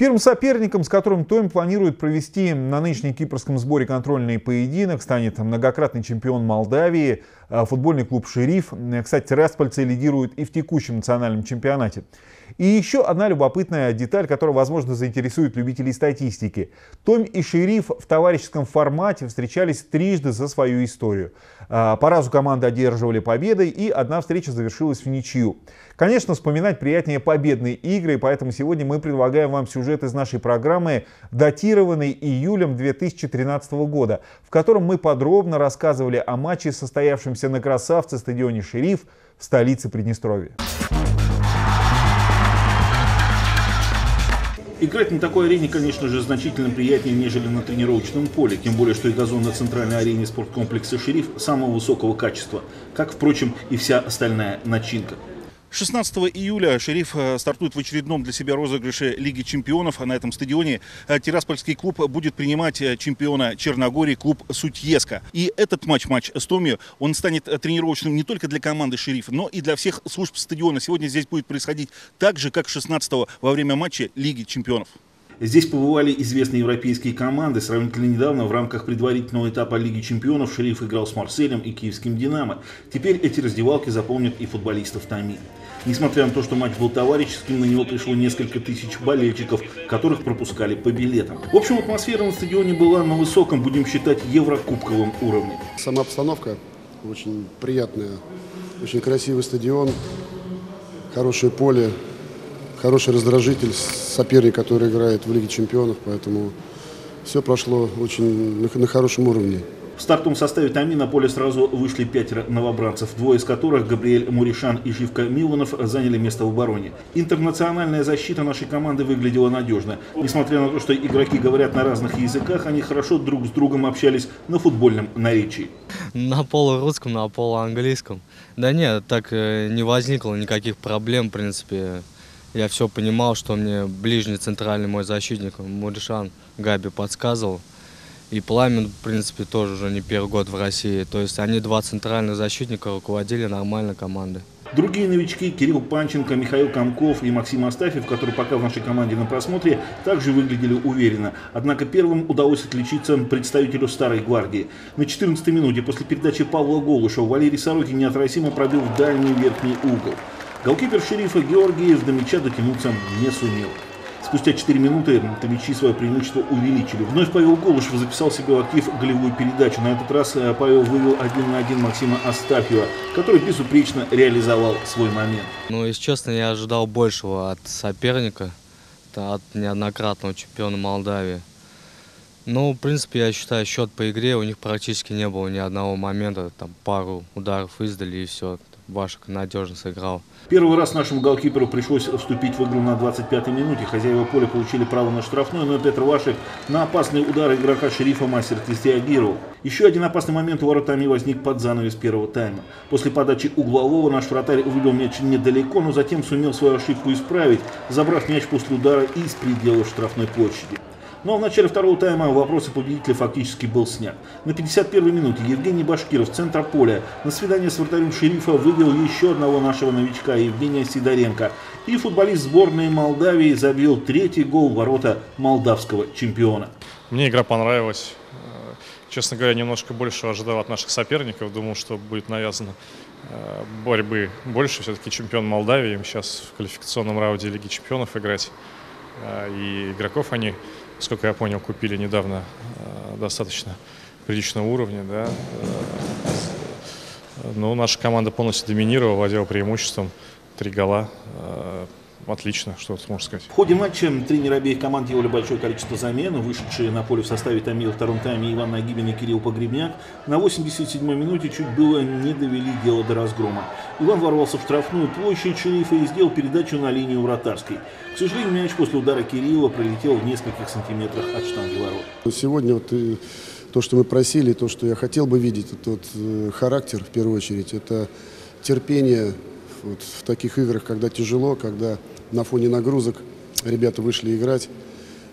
Первым соперником, с которым Том планирует провести на нынешнем кипрском сборе контрольный поединок, станет многократный чемпион Молдавии, э, футбольный клуб «Шериф». Кстати, Распольцы лидируют и в текущем национальном чемпионате. И еще одна любопытная деталь, которая, возможно, заинтересует любителей статистики. Том и Шериф в товарищеском формате встречались трижды за свою историю. А, по разу команды одерживали победы, и одна встреча завершилась в ничью. Конечно, вспоминать приятнее победные игры, поэтому сегодня мы предлагаем вам сюжет из нашей программы, датированный июлем 2013 года, в котором мы подробно рассказывали о матче, состоявшемся на красавце стадионе «Шериф» в столице Приднестровья. Играть на такой арене, конечно же, значительно приятнее, нежели на тренировочном поле, тем более, что и газон на центральной арене спорткомплекса «Шериф» самого высокого качества, как, впрочем, и вся остальная начинка. 16 июля «Шериф» э, стартует в очередном для себя розыгрыше Лиги чемпионов. А на этом стадионе э, Тираспольский клуб будет принимать э, чемпиона Черногории, клуб «Сутьеска». И этот матч, матч с Томи, он станет тренировочным не только для команды «Шериф», но и для всех служб стадиона. Сегодня здесь будет происходить так же, как 16 во время матча Лиги чемпионов. Здесь побывали известные европейские команды. Сравнительно недавно в рамках предварительного этапа Лиги чемпионов Шериф играл с Марселем и Киевским Динамо. Теперь эти раздевалки запомнят и футболистов Томи. Несмотря на то, что матч был товарищеским, на него пришло несколько тысяч болельщиков, которых пропускали по билетам. В общем, атмосфера на стадионе была на высоком, будем считать, еврокубковом уровне. Сама обстановка очень приятная, очень красивый стадион, хорошее поле, хороший раздражитель, соперник, который играет в Лиге чемпионов, поэтому все прошло очень на, на хорошем уровне. В стартовом составе ТАМИ на поле сразу вышли пятеро новобранцев, двое из которых, Габриэль Муришан и Живка Миланов, заняли место в обороне. Интернациональная защита нашей команды выглядела надежно. Несмотря на то, что игроки говорят на разных языках, они хорошо друг с другом общались на футбольном наречии. На полурусском, на полуанглийском. Да нет, так э, не возникло никаких проблем, в принципе. Я все понимал, что мне ближний центральный мой защитник Муришан Габи подсказывал. И Пламен, в принципе, тоже уже не первый год в России. То есть они два центральных защитника руководили нормально командой. Другие новички Кирилл Панченко, Михаил Комков и Максим Астафьев, которые пока в нашей команде на просмотре, также выглядели уверенно. Однако первым удалось отличиться представителю Старой Гвардии. На 14-й минуте после передачи Павла Голышева Валерий Сорокин неотвратимо пробил в дальний верхний угол. Голкипер шерифа Георгиев до мяча дотянуться не сумел. Спустя 4 минуты томичи свое преимущество увеличили. Вновь Павел Голышев записал себе в актив голевую передачу. На этот раз э, Павел вывел один на один Максима Астафьева, который безупречно реализовал свой момент. Ну, если честно, я ожидал большего от соперника, от неоднократного чемпиона Молдавии. Ну, в принципе, я считаю, счет по игре у них практически не было ни одного момента. Там пару ударов издали и все. Вашек надежно сыграл. Первый раз нашему голкиперу пришлось вступить в игру на 25-й минуте. Хозяева поля получили право на штрафной, но Петр Вашек на опасный удар игрока шерифа мастер реагировал. Еще один опасный момент у воротами возник под занавес первого тайма. После подачи углового наш вратарь выбил мяч недалеко, но затем сумел свою ошибку исправить, забрав мяч после удара из пределов штрафной площади. Но в начале второго тайма вопрос о победителе фактически был снят. На 51-й минуте Евгений Башкиров, центр поля, на свидание с вратарем шерифа вывел еще одного нашего новичка Евгения Сидоренко. И футболист сборной Молдавии забил третий гол в ворота молдавского чемпиона. Мне игра понравилась. Честно говоря, немножко больше ожидал от наших соперников. Думал, что будет навязано э, борьбы больше. Все-таки чемпион Молдавии. Им сейчас в квалификационном раунде Лиги чемпионов играть. Э, и игроков они сколько я понял, купили недавно э, достаточно приличного уровня. Да. Э, но наша команда полностью доминировала, владела преимуществом. Три гола. Э, отлично, что тут можно сказать. В ходе матча тренеры обеих команд делали большое количество замен. Вышедшие на поле в составе Томи во втором тайме Иван Нагибин и Кирилл Погребняк на 87-й минуте чуть было не довели дело до разгрома. Иван ворвался в штрафную площадь шерифа и сделал передачу на линию вратарской. К сожалению, мяч после удара Кирилла пролетел в нескольких сантиметрах от штанги ворот. Сегодня вот и то, что мы просили, то, что я хотел бы видеть, это вот, э, характер в первую очередь, это терпение, вот в таких играх, когда тяжело, когда на фоне нагрузок ребята вышли играть.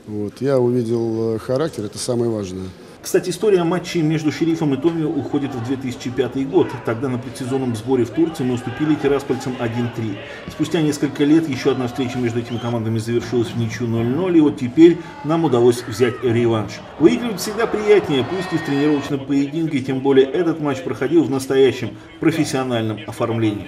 Вот. Я увидел э, характер, это самое важное. Кстати, история матчей между Шерифом и Томио уходит в 2005 год. Тогда на предсезонном сборе в Турции мы уступили тираспольцам 1-3. Спустя несколько лет еще одна встреча между этими командами завершилась в ничью 0-0, и вот теперь нам удалось взять реванш. Выигрывать всегда приятнее, пусть и в тренировочном поединке, тем более этот матч проходил в настоящем профессиональном оформлении.